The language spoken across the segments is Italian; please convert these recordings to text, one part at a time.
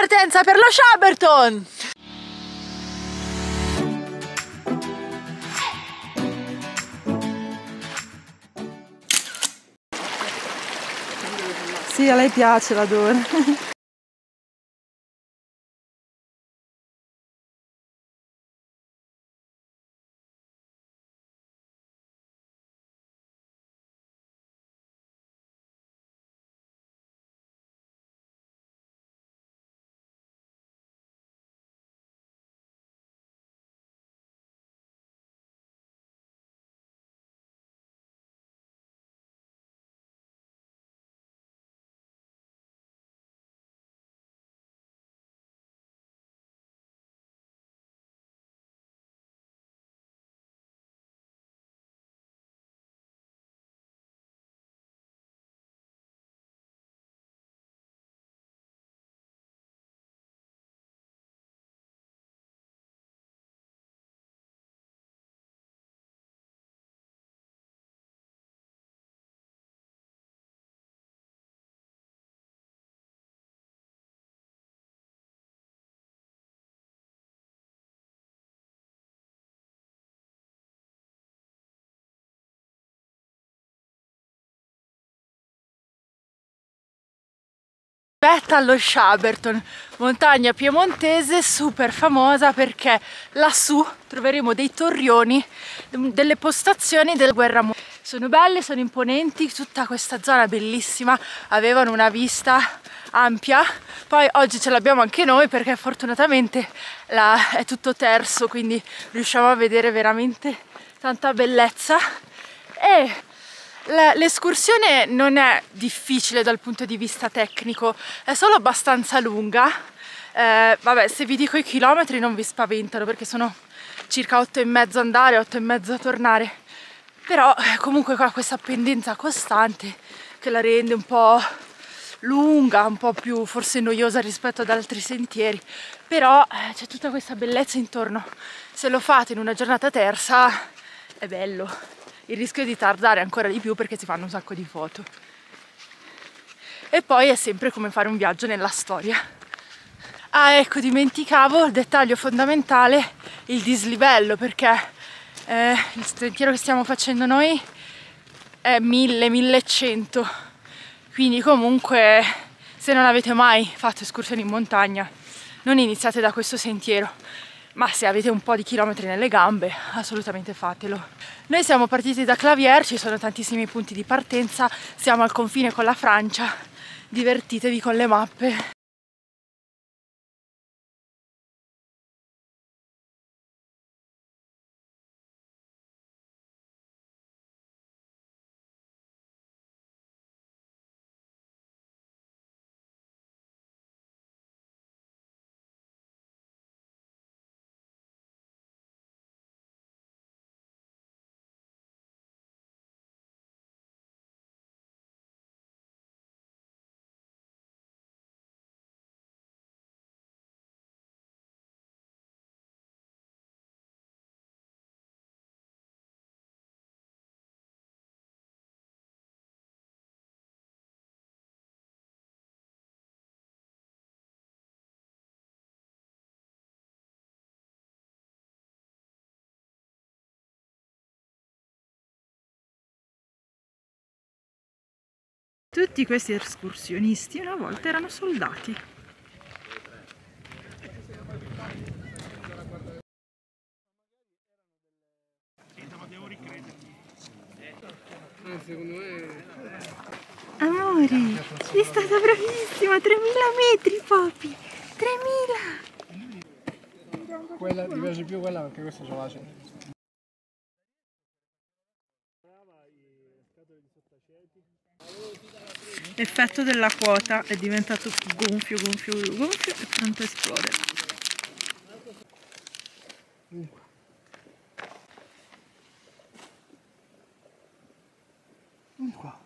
partenza per lo Shaberton! Sì, a lei piace, l'adoro. Vetta allo Shaberton, montagna piemontese super famosa perché lassù troveremo dei torrioni, delle postazioni della guerra. Sono belle, sono imponenti, tutta questa zona bellissima, avevano una vista ampia, poi oggi ce l'abbiamo anche noi perché fortunatamente la, è tutto terzo, quindi riusciamo a vedere veramente tanta bellezza e L'escursione non è difficile dal punto di vista tecnico, è solo abbastanza lunga. Eh, vabbè, se vi dico i chilometri non vi spaventano perché sono circa 8 e mezzo andare, 8 e mezzo tornare. Però eh, comunque qua questa pendenza costante che la rende un po' lunga, un po' più forse noiosa rispetto ad altri sentieri. Però eh, c'è tutta questa bellezza intorno. Se lo fate in una giornata terza è bello il rischio di tardare ancora di più perché si fanno un sacco di foto. E poi è sempre come fare un viaggio nella storia. Ah ecco, dimenticavo il dettaglio fondamentale, il dislivello, perché eh, il sentiero che stiamo facendo noi è 1000-1100, quindi comunque se non avete mai fatto escursioni in montagna non iniziate da questo sentiero ma se avete un po' di chilometri nelle gambe assolutamente fatelo. Noi siamo partiti da Clavier, ci sono tantissimi punti di partenza, siamo al confine con la Francia, divertitevi con le mappe. Tutti questi escursionisti una volta erano soldati. Amori, sei stata bravissima, 3000 metri Poppy, 3000! Quella, piace più quella perché questa ce la L'effetto della quota è diventato gonfio, gonfio, gonfio e pronto a esplodere. Qua.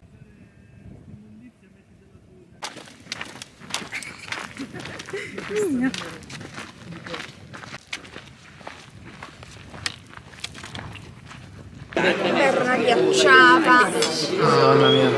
Mia. Perna ghiacciata. Mamma mia.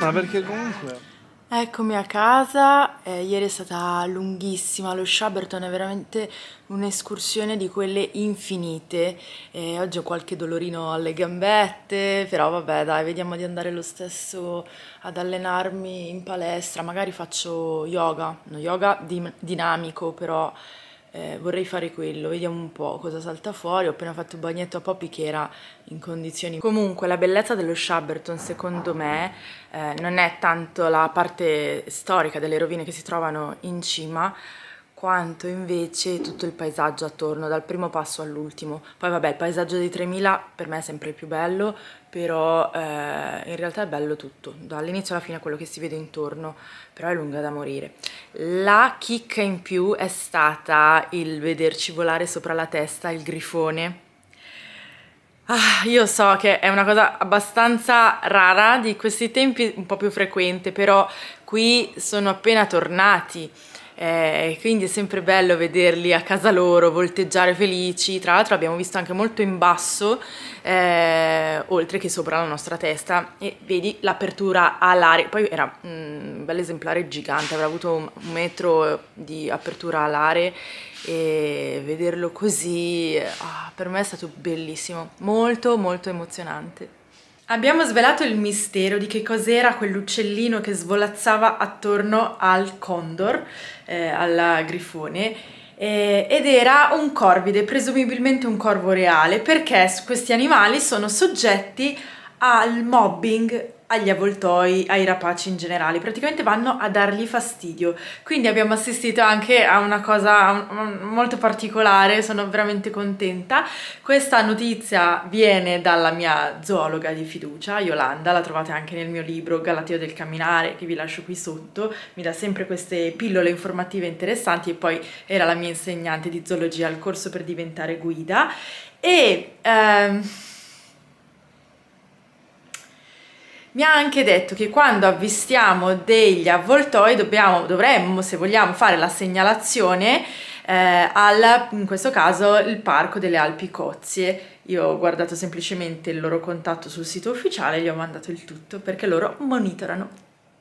Ma perché comunque... Eccomi a casa, eh, ieri è stata lunghissima, lo Shaberton è veramente un'escursione di quelle infinite, eh, oggi ho qualche dolorino alle gambette, però vabbè dai, vediamo di andare lo stesso ad allenarmi in palestra, magari faccio yoga, no, yoga dinamico però eh, vorrei fare quello, vediamo un po' cosa salta fuori, ho appena fatto un bagnetto a Poppy che era in condizioni... Comunque la bellezza dello Shaberton secondo me eh, non è tanto la parte storica delle rovine che si trovano in cima, quanto invece tutto il paesaggio attorno, dal primo passo all'ultimo. Poi vabbè, il paesaggio dei 3000 per me è sempre il più bello, però eh, in realtà è bello tutto, dall'inizio alla fine quello che si vede intorno, però è lunga da morire. La chicca in più è stata il vederci volare sopra la testa il grifone. Ah, io so che è una cosa abbastanza rara di questi tempi, un po' più frequente, però qui sono appena tornati eh, quindi è sempre bello vederli a casa loro volteggiare felici. Tra l'altro abbiamo visto anche molto in basso, eh, oltre che sopra la nostra testa, e vedi l'apertura alare. Poi era un bel esemplare gigante, avrà avuto un, un metro di apertura alare e vederlo così ah, per me è stato bellissimo, molto molto emozionante. Abbiamo svelato il mistero di che cos'era quell'uccellino che svolazzava attorno al condor, eh, al grifone, eh, ed era un corvide, presumibilmente un corvo reale, perché questi animali sono soggetti al mobbing agli avvoltoi, ai rapaci in generale, praticamente vanno a dargli fastidio. Quindi abbiamo assistito anche a una cosa molto particolare, sono veramente contenta. Questa notizia viene dalla mia zoologa di fiducia, Yolanda, la trovate anche nel mio libro Galateo del camminare, che vi lascio qui sotto, mi dà sempre queste pillole informative interessanti e poi era la mia insegnante di zoologia al corso per diventare guida. E... Ehm, mi ha anche detto che quando avvistiamo degli avvoltoi dobbiamo, dovremmo, se vogliamo, fare la segnalazione eh, al, in questo caso, il parco delle Alpi Cozie. Io ho guardato semplicemente il loro contatto sul sito ufficiale e gli ho mandato il tutto perché loro monitorano